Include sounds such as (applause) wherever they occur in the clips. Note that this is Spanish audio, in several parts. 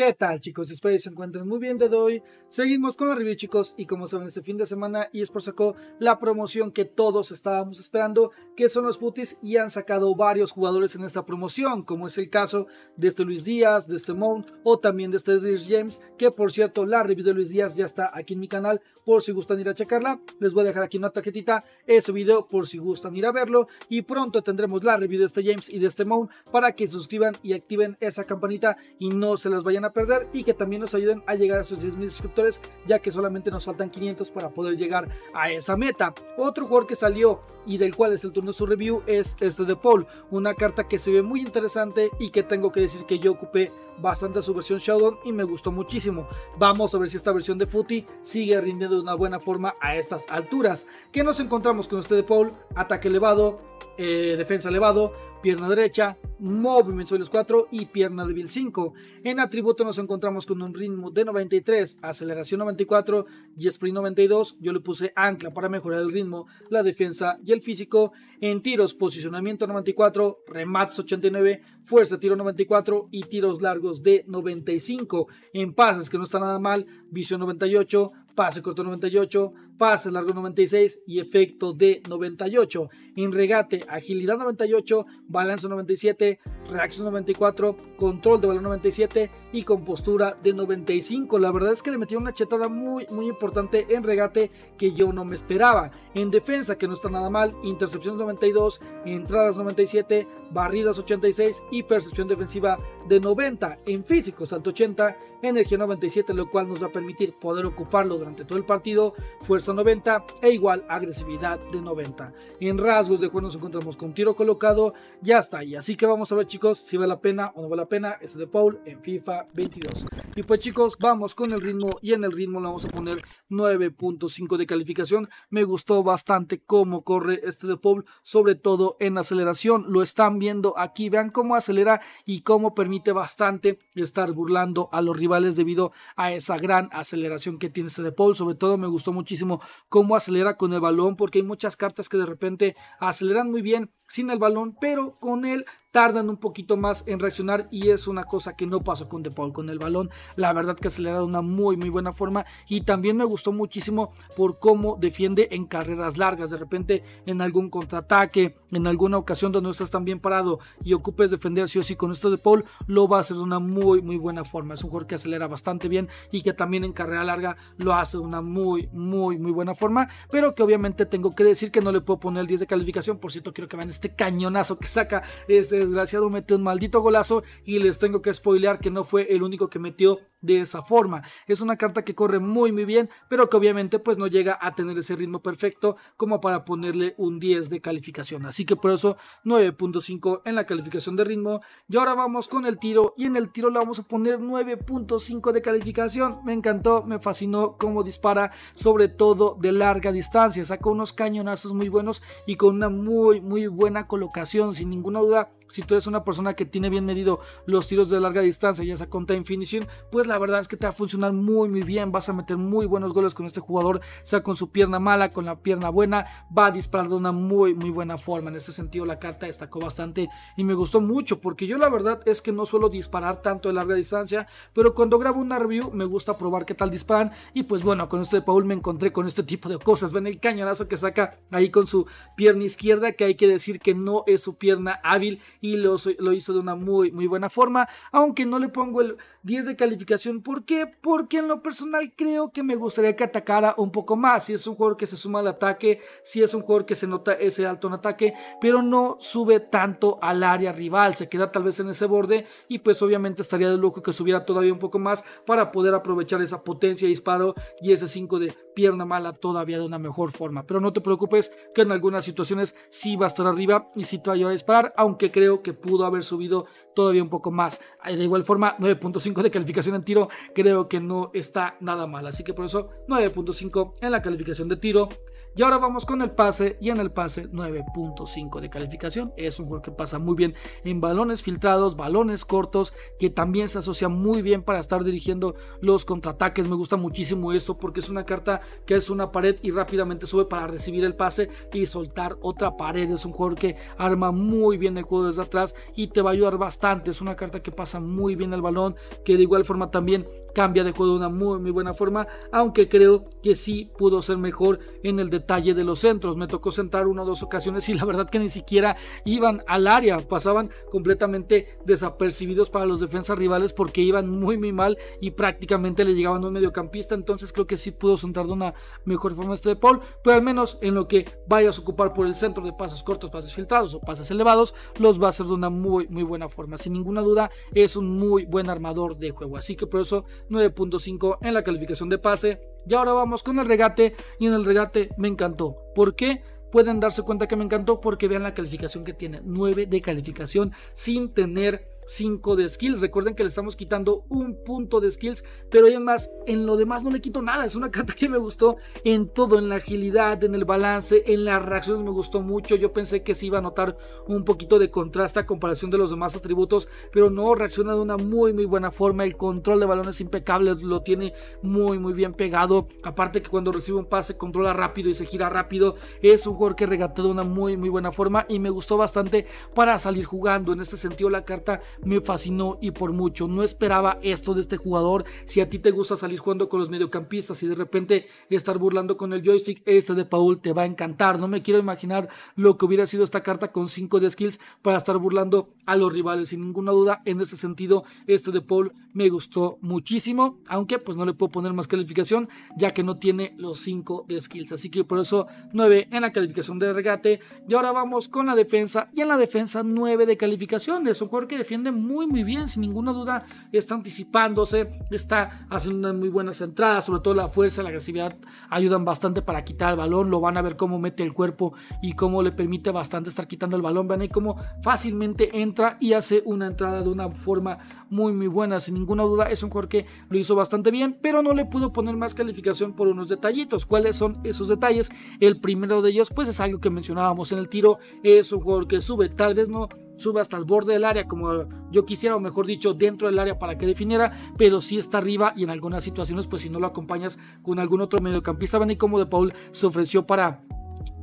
¿Qué tal chicos? Espero que se encuentren muy bien de hoy. Seguimos con la review chicos y como saben este fin de semana por sacó la promoción que todos estábamos esperando que son los putis y han sacado varios jugadores en esta promoción como es el caso de este Luis Díaz, de este Mount o también de este Rich James que por cierto la review de Luis Díaz ya está aquí en mi canal por si gustan ir a checarla. Les voy a dejar aquí una tarjetita ese video por si gustan ir a verlo y pronto tendremos la review de este James y de este Mount para que se suscriban y activen esa campanita y no se las vayan a perder y que también nos ayuden a llegar a esos 10.000 suscriptores ya que solamente nos faltan 500 para poder llegar a esa meta. Otro jugador que salió y del cual es el turno de su review es este de Paul, una carta que se ve muy interesante y que tengo que decir que yo ocupé bastante su versión Showdown y me gustó muchísimo. Vamos a ver si esta versión de Footy sigue rindiendo de una buena forma a estas alturas. ¿Qué nos encontramos con este de Paul? Ataque elevado, eh, defensa elevado, pierna derecha, movimiento los 4 y pierna débil 5. En atributo nos encontramos con un ritmo de 93, aceleración 94 y sprint 92. Yo le puse ancla para mejorar el ritmo, la defensa y el físico. En tiros, posicionamiento 94, remates 89, fuerza tiro 94 y tiros largos de 95. En pases, que no está nada mal, visión 98, pase corto 98, pase largo 96 y efecto de 98. En regate, agilidad 98, balance 97, reacción 94, control de balón 97 y compostura de 95. La verdad es que le metieron una chetada muy muy importante en regate que yo no me esperaba. En defensa, que no está nada mal, intercepción 92, entradas 97, barridas 86 y percepción defensiva de 90. En físico, salto 80, energía 97, lo cual nos va a permitir poder ocuparlo durante todo el partido, fuerza 90 e igual agresividad de 90. En rasgos de juego nos encontramos con tiro colocado, ya está ahí. Así que vamos a ver chicos si vale la pena o no vale la pena este de Paul en FIFA 22. Y pues chicos, vamos con el ritmo y en el ritmo le vamos a poner 9.5 de calificación. Me gustó bastante cómo corre este de Paul, sobre todo en aceleración. Lo están viendo aquí, vean cómo acelera y cómo permite bastante estar burlando a los rivales debido a esa gran aceleración que tiene este de Paul. Sobre todo me gustó muchísimo cómo acelera con el balón porque hay muchas cartas que de repente aceleran muy bien sin el balón, pero con él tardan un poquito más en reaccionar y es una cosa que no pasó con De Paul con el balón. La verdad que acelera de una muy muy buena forma y también me gustó muchísimo por cómo defiende en carreras largas. De repente en algún contraataque, en alguna ocasión donde no estás tan bien parado y ocupes defender sí o sí con esto de Paul, lo va a hacer de una muy muy buena forma. Es un jugador que acelera bastante bien y que también en carrera larga lo hace de una muy muy muy buena forma, pero que obviamente tengo que decir que no le puedo poner el 10 de calificación, por cierto quiero que vean este cañonazo que saca este desgraciado metió un maldito golazo y les tengo que spoilear que no fue el único que metió de esa forma. Es una carta que corre muy muy bien, pero que obviamente pues no llega a tener ese ritmo perfecto como para ponerle un 10 de calificación. Así que por eso 9.5 en la calificación de ritmo. Y ahora vamos con el tiro y en el tiro le vamos a poner 9.5 de calificación. Me encantó, me fascinó cómo dispara, sobre todo de larga distancia. Saca unos cañonazos muy buenos y con una muy muy buena colocación, sin ninguna duda si tú eres una persona que tiene bien medido los tiros de larga distancia, ya sea con time finishing, pues la verdad es que te va a funcionar muy muy bien, vas a meter muy buenos goles con este jugador, sea con su pierna mala, con la pierna buena, va a disparar de una muy muy buena forma. En este sentido la carta destacó bastante y me gustó mucho porque yo la verdad es que no suelo disparar tanto de larga distancia, pero cuando grabo una review me gusta probar qué tal disparan y pues bueno, con este de Paul me encontré con este tipo de cosas. Ven el cañonazo que saca ahí con su pierna izquierda, que hay que decir que no es su pierna hábil y lo, lo hizo de una muy, muy buena forma, aunque no le pongo el 10 de calificación. ¿Por qué? Porque en lo personal creo que me gustaría que atacara un poco más. Si es un jugador que se suma al ataque, si es un jugador que se nota ese alto en ataque, pero no sube tanto al área rival, se queda tal vez en ese borde y pues obviamente estaría de lujo que subiera todavía un poco más para poder aprovechar esa potencia de disparo y ese 5 de pierna mala todavía de una mejor forma. Pero no te preocupes que en algunas situaciones sí va a estar arriba y sí te va a ayudar a disparar, aunque creo que pudo haber subido todavía un poco más. De igual forma, 9.5 de calificación en tiro creo que no está nada mal. Así que por eso 9.5 en la calificación de tiro. Y ahora vamos con el pase y en el pase 9.5 de calificación. Es un jugador que pasa muy bien en balones filtrados, balones cortos, que también se asocia muy bien para estar dirigiendo los contraataques. Me gusta muchísimo esto porque es una carta que es una pared y rápidamente sube para recibir el pase y soltar otra pared. Es un jugador que arma muy bien el juego desde atrás y te va a ayudar bastante. Es una carta que pasa muy bien el balón, que de igual forma también cambia de juego de una muy, muy buena forma, aunque creo que sí pudo ser mejor en el detalle de los centros. Me tocó centrar una o dos ocasiones y la verdad que ni siquiera iban al área, pasaban completamente desapercibidos para los defensas rivales porque iban muy, muy mal y prácticamente le llegaban a un mediocampista. Entonces creo que sí pudo centrar de una mejor forma este de Paul, pero al menos en lo que vayas a ocupar por el centro de pasos cortos, pases filtrados o pases elevados, los va a hacer de una muy, muy buena forma. Sin ninguna duda, es un muy buen armador de juego. Así que por eso 9.5 en la calificación de pase. Y ahora vamos con el regate. Y en el regate me encantó. ¿Por qué? Pueden darse cuenta que me encantó porque vean la calificación que tiene. 9 de calificación sin tener 5 de skills. Recuerden que le estamos quitando un punto de skills, pero además en lo demás no le quito nada. Es una (laughs) carta que me gustó en todo, en la agilidad, en el balance, en las reacciones me gustó mucho. Yo pensé que se iba a notar un poquito de contraste a comparación de los demás atributos, pero no, reacciona de una muy muy buena forma. El control de balones impecable, lo tiene muy muy bien pegado. Aparte que cuando recibe un pase controla rápido y se gira rápido. Es un jugador que regatea de una muy muy buena forma y me gustó bastante para salir jugando. En este sentido la carta me fascinó y por mucho. No esperaba esto de este jugador. Si a ti te gusta salir jugando con los mediocampistas y de repente estar burlando con el joystick, este de Paul te va a encantar. No me quiero imaginar lo que hubiera sido esta carta con 5 de skills para estar burlando a los rivales. Sin ninguna duda, en ese sentido, este de Paul me gustó muchísimo. Aunque pues no le puedo poner más calificación ya que no tiene los 5 de skills. Así que por eso 9 en la calificación de regate. Y ahora vamos con la defensa. Y en la defensa 9 de calificación. Es un jugador que defiende muy muy bien, sin ninguna duda está anticipándose, está haciendo unas muy buenas entradas, sobre todo la fuerza, la agresividad ayudan bastante para quitar el balón, lo van a ver cómo mete el cuerpo y cómo le permite bastante estar quitando el balón, ven ahí cómo fácilmente entra y hace una entrada de una forma muy muy buena, sin ninguna duda es un jugador que lo hizo bastante bien, pero no le pudo poner más calificación por unos detallitos. ¿Cuáles son esos detalles? El primero de ellos pues es algo que mencionábamos en el tiro, es un jugador que sube, tal vez no sube hasta el borde del área como yo quisiera, o mejor dicho, dentro del área para que definiera, pero sí está arriba y en algunas situaciones, pues si no lo acompañas con algún otro mediocampista, ven y como de Paul se ofreció para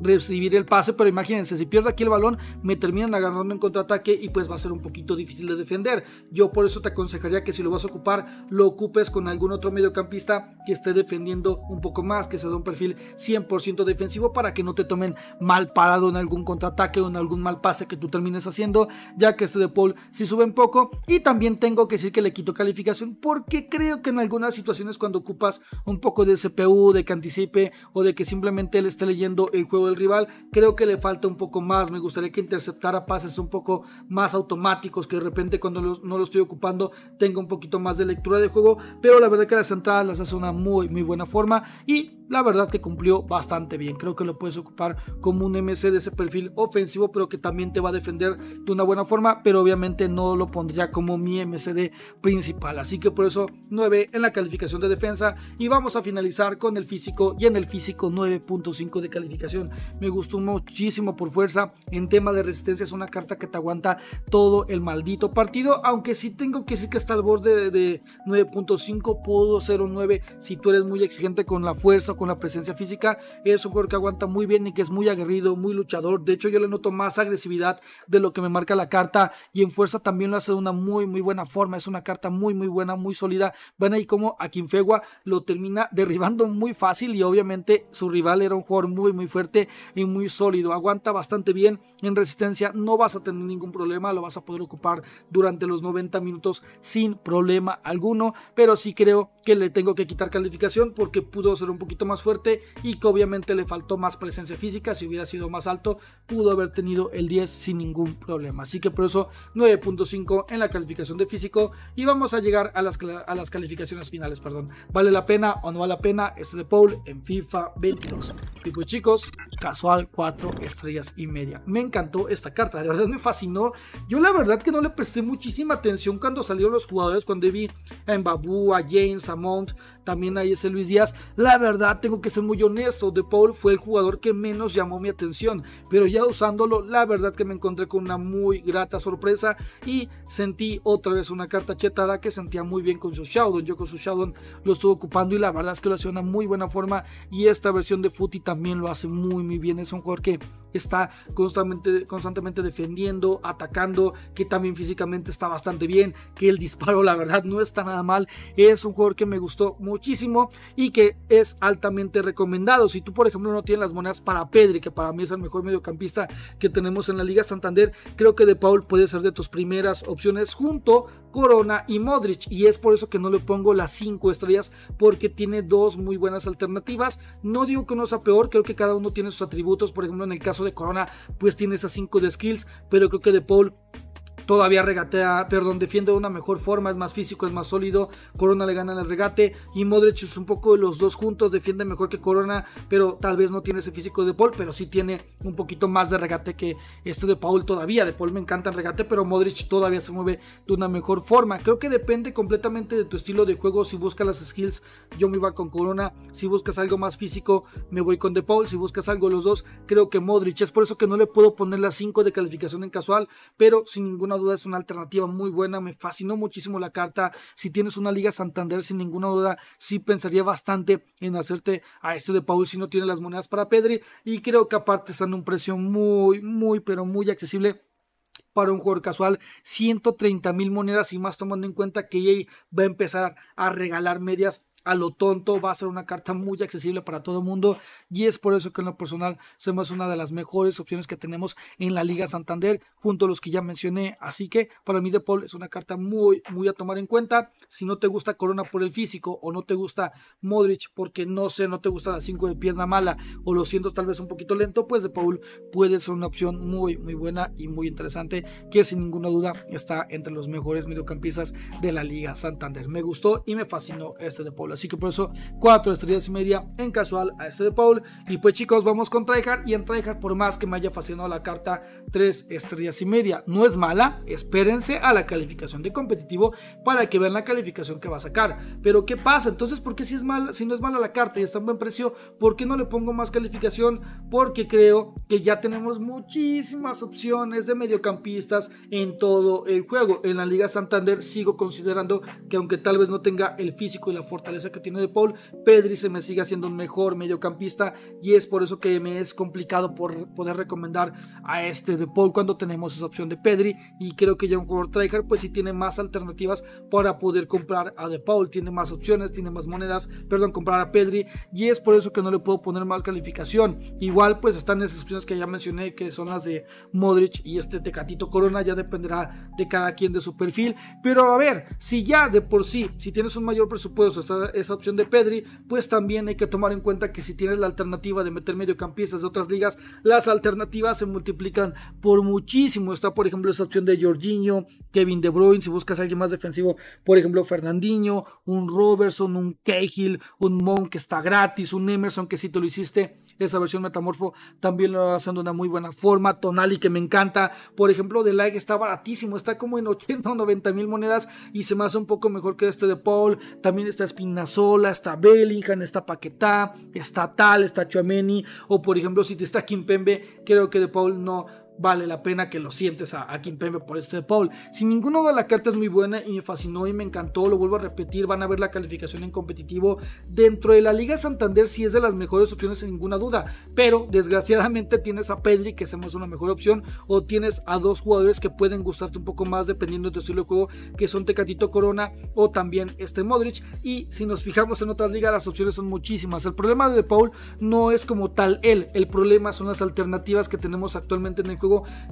recibir el pase, pero imagínense, si pierdo aquí el balón, me terminan agarrando en contraataque y pues va a ser un poquito difícil de defender. Yo por eso te aconsejaría que si lo vas a ocupar, lo ocupes con algún otro mediocampista que esté defendiendo un poco más, que se dé un perfil 100% defensivo para que no te tomen mal parado en algún contraataque o en algún mal pase que tú termines haciendo, ya que este de Paul si sube un poco. Y también tengo que decir que le quito calificación porque creo que en algunas situaciones cuando ocupas un poco de CPU, de que anticipe o de que simplemente él esté leyendo el juego del rival. Creo que le falta un poco más. Me gustaría que interceptara pases un poco más automáticos, que de repente cuando no lo estoy ocupando tenga un poquito más de lectura de juego. Pero la verdad que las entradas las hace una muy, muy buena forma. Y la verdad que cumplió bastante bien. Creo que lo puedes ocupar como un MC de ese perfil ofensivo, pero que también te va a defender de una buena forma, pero obviamente no lo pondría como mi MCD principal. Así que por eso 9 en la calificación de defensa y vamos a finalizar con el físico y en el físico 9.5 de calificación. Me gustó muchísimo por fuerza. En tema de resistencia es una carta que te aguanta todo el maldito partido, aunque sí tengo que decir que está al borde de 9.5, puedo ser un 9 si tú eres muy exigente con la fuerza con la presencia física. Es un jugador que aguanta muy bien y que es muy aguerrido, muy luchador. De hecho, yo le noto más agresividad de lo que me marca la carta y en fuerza también lo hace de una muy, muy buena forma. Es una carta muy, muy buena, muy sólida. Ven ahí como a lo termina derribando muy fácil y obviamente su rival era un jugador muy, muy fuerte y muy sólido. Aguanta bastante bien en resistencia. No vas a tener ningún problema. Lo vas a poder ocupar durante los 90 minutos sin problema alguno. Pero sí creo que le tengo que quitar calificación porque pudo ser un poquito más fuerte y que obviamente le faltó más presencia física. Si hubiera sido más alto, pudo haber tenido el 10 sin ningún problema. Así que por eso 9.5 en la calificación de físico. Y vamos a llegar a las, a las calificaciones finales. Perdón. ¿Vale la pena o no vale la pena este de Paul en FIFA 22? Y pues chicos, casual 4 estrellas y media. Me encantó esta carta, de verdad me fascinó. Yo la verdad que no le presté muchísima atención cuando salieron los jugadores, cuando vi a Mbabu, a James, a Mount, también hay ese Luis Díaz. La verdad, tengo que ser muy honesto, De Paul fue el jugador que menos llamó mi atención, pero ya usándolo, la verdad que me encontré con una muy grata sorpresa y sentí otra vez una carta chetada que sentía muy bien con su Showdown. Yo con su Showdown lo estuve ocupando y la verdad es que lo hacía de una muy buena forma y esta versión de Footy también lo hace muy muy bien. Es un jugador que está constantemente, constantemente defendiendo, atacando, que también físicamente está bastante bien, que el disparo la verdad no está nada mal. Es un jugador que me gustó muchísimo y que es altamente recomendado. Si tú por ejemplo no tienes las monedas para Pedri, que para mí es el mejor mediocampista que tenemos en la Liga Santander, creo que De Paul puede ser de tus primeras opciones junto Corona y Modric y es por eso que no le pongo las 5 estrellas porque tiene dos muy buenas alternativas. No digo que no sea peor, creo que cada uno tiene sus atributos, por ejemplo en el caso de Corona pues tiene esas 5 de skills, pero creo que De Paul todavía regatea, perdón, defiende de una mejor forma, es más físico, es más sólido, Corona le gana en el regate y Modric es un poco de los dos juntos, defiende mejor que Corona, pero tal vez no tiene ese físico de Paul, pero sí tiene un poquito más de regate que este de Paul todavía, de Paul me encanta el regate, pero Modric todavía se mueve de una mejor forma, creo que depende completamente de tu estilo de juego, si buscas las skills, yo me iba con Corona, si buscas algo más físico, me voy con De Paul, si buscas algo los dos, creo que Modric, es por eso que no le puedo poner las 5 de calificación en casual, pero sin ninguna duda es una alternativa muy buena. Me fascinó muchísimo la carta. Si tienes una Liga Santander, sin ninguna duda, sí pensaría bastante en hacerte a este de Paul si no tiene las monedas para Pedri. Y creo que aparte están en un precio muy, muy, pero muy accesible para un jugador casual 130 mil monedas y más tomando en cuenta que EA va a empezar a regalar medias a lo tonto, va a ser una carta muy accesible para todo el mundo y es por eso que en lo personal se me hace una de las mejores opciones que tenemos en la Liga Santander junto a los que ya mencioné, así que para mí De Paul es una carta muy muy a tomar en cuenta, si no te gusta Corona por el físico o no te gusta Modric porque no sé, no te gusta la 5 de pierna mala o lo siento tal vez un poquito lento, pues De Paul puede ser una opción muy muy buena y muy interesante que sin ninguna duda está entre los mejores mediocampistas de la Liga Santander. Me gustó y me fascinó este De Paul. Así que por eso 4 estrellas y media en casual a este de Paul. Y pues chicos, vamos con Tryhard. Y en Tryhard, por más que me haya fascinado la carta, 3 estrellas y media. No es mala, espérense a la calificación de competitivo para que vean la calificación que va a sacar. Pero ¿qué pasa? Entonces, ¿por qué si es mala, si no es mala la carta y está en buen precio, por qué no le pongo más calificación? Porque creo que ya tenemos muchísimas opciones de mediocampistas en todo el juego. En la Liga Santander sigo considerando que aunque tal vez no tenga el físico y la fortaleza que tiene de Paul, Pedri se me sigue haciendo un mejor mediocampista y es por eso que me es complicado por poder recomendar a este de Paul cuando tenemos esa opción de Pedri y creo que ya un jugador tryhard pues sí tiene más alternativas para poder comprar a De Paul, tiene más opciones, tiene más monedas, perdón, comprar a Pedri y es por eso que no le puedo poner más calificación. Igual pues están esas opciones que ya mencioné que son las de Modric y este Tecatito Corona, ya dependerá de cada quien de su perfil, pero a ver, si ya de por sí, si tienes un mayor presupuesto, está esa opción de Pedri, pues también hay que tomar en cuenta que si tienes la alternativa de meter mediocampistas de otras ligas, las alternativas se multiplican por muchísimo. Está, por ejemplo, esa opción de Jorginho, Kevin De Bruyne, si buscas a alguien más defensivo, por ejemplo, Fernandinho, un Robertson, un Cahill, un Monk que está gratis, un Emerson que si te lo hiciste, esa versión metamorfo también lo va haciendo de una muy buena forma. Tonali que me encanta, por ejemplo, de like está baratísimo, está como en 80 o 90 mil monedas y se me hace un poco mejor que este de Paul. También está Espina sola, está Bellingham, está Paquetá, está Tal, está Chuameni, o por ejemplo si te está Kimpembe, creo que de Paul no vale la pena que lo sientes a, a Kimpembe por este de Paul. Sin ninguna duda la carta es muy buena y me fascinó y me encantó, lo vuelvo a repetir, van a ver la calificación en competitivo. Dentro de la Liga Santander sí es de las mejores opciones sin ninguna duda, pero desgraciadamente tienes a Pedri que se me hace una mejor opción o tienes a dos jugadores que pueden gustarte un poco más dependiendo de tu estilo de juego que son Tecatito Corona o también este Modric y si nos fijamos en otras ligas las opciones son muchísimas. El problema de, de Paul no es como tal él, el problema son las alternativas que tenemos actualmente en el juego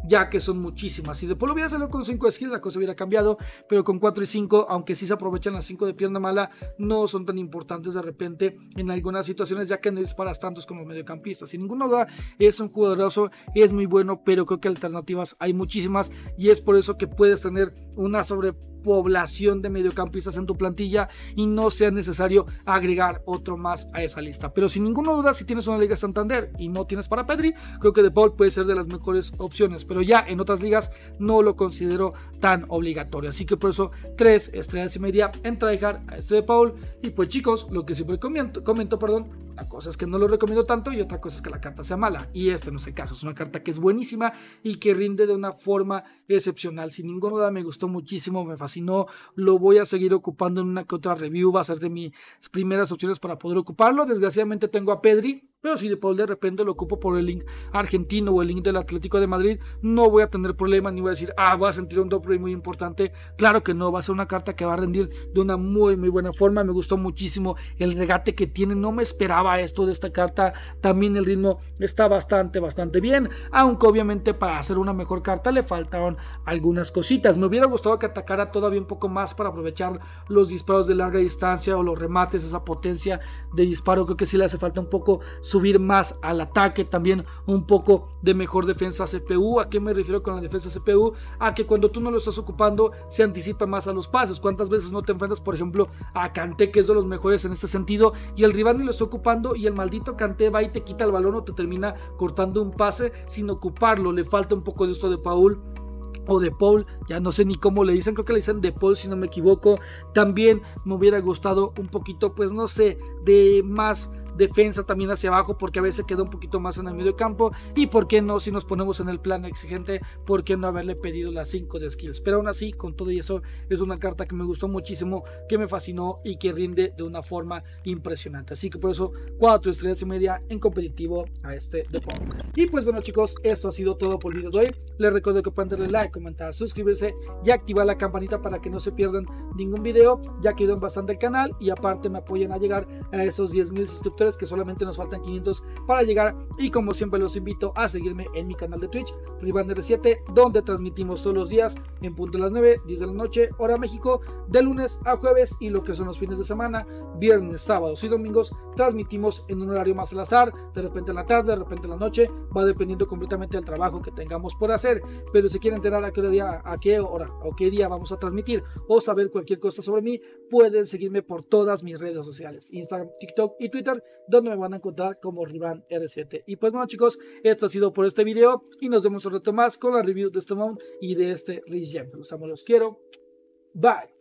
ya que son muchísimas. Si después lo hubiera salido con 5 skills, la cosa hubiera cambiado, pero con 4 y 5, aunque sí se aprovechan las 5 de pierna mala, no son tan importantes de repente en algunas situaciones, ya que no disparas tantos como mediocampistas. Sin ninguna duda, es un jugadorazo, es muy bueno, pero creo que alternativas hay muchísimas y es por eso que puedes tener una sobre población de mediocampistas en tu plantilla y no sea necesario agregar otro más a esa lista. Pero sin ninguna duda, si tienes una liga Santander y no tienes para Pedri, creo que De Paul puede ser de las mejores opciones. Pero ya en otras ligas no lo considero tan obligatorio. Así que por eso, tres estrellas y media en tryhard a este De Paul. Y pues chicos, lo que siempre comento, comento perdón, la cosa es que no lo recomiendo tanto y otra cosa es que la carta sea mala. Y este no es el caso. Es una carta que es buenísima y que rinde de una forma excepcional. Sin ninguna duda me gustó muchísimo, me fascinó. Lo voy a seguir ocupando en una que otra review. Va a ser de mis primeras opciones para poder ocuparlo. Desgraciadamente tengo a Pedri pero si de repente lo ocupo por el link argentino o el link del Atlético de Madrid, no voy a tener problemas ni voy a decir, ah, voy a sentir un doble muy importante. Claro que no, va a ser una carta que va a rendir de una muy, muy buena forma. Me gustó muchísimo el regate que tiene. No me esperaba esto de esta carta. También el ritmo está bastante, bastante bien. Aunque obviamente para hacer una mejor carta le faltaron algunas cositas. Me hubiera gustado que atacara todavía un poco más para aprovechar los disparos de larga distancia o los remates, esa potencia de disparo. Creo que sí le hace falta un poco subir más al ataque, también un poco de mejor defensa CPU. ¿A qué me refiero con la defensa CPU? A que cuando tú no lo estás ocupando se anticipa más a los pases. ¿Cuántas veces no te enfrentas, por ejemplo, a Kanté, que es de los mejores en este sentido, y el rival ni lo está ocupando y el maldito Kanté va y te quita el balón o te termina cortando un pase sin ocuparlo? Le falta un poco de esto de Paul o de Paul, ya no sé ni cómo le dicen, creo que le dicen de Paul si no me equivoco. También me hubiera gustado un poquito, pues no sé, de más defensa también hacia abajo porque a veces queda un poquito más en el medio campo y por qué no si nos ponemos en el plan exigente, por qué no haberle pedido las 5 de skills. Pero aún así, con todo y eso, es una carta que me gustó muchísimo, que me fascinó y que rinde de una forma impresionante. Así que por eso 4 estrellas y media en competitivo a este deporte. Y pues bueno chicos, esto ha sido todo por el video de hoy. Les recuerdo que pueden darle like, comentar, suscribirse y activar la campanita para que no se pierdan ningún video, ya que ayudan bastante el canal y aparte me apoyan a llegar a esos 10.000 suscriptores que solamente nos faltan 500 para llegar. Y como siempre los invito a seguirme en mi canal de Twitch, Rivander7, donde transmitimos todos los días en punto de las 9, 10 de la noche, hora México, de lunes a jueves y lo que son los fines de semana, viernes, sábados y domingos, transmitimos en un horario más al azar, de repente en la tarde, de repente en la noche, va dependiendo completamente del trabajo que tengamos por hacer. Pero si quieren enterar a qué día, a qué hora o qué día vamos a transmitir o saber cualquier cosa sobre mí, pueden seguirme por todas mis redes sociales, Instagram, TikTok y Twitter donde me van a encontrar como Rivan R7. Y pues bueno chicos, esto ha sido por este video y nos vemos un rato más con la review de este mount y de este Gem. Los amo, los quiero. Bye.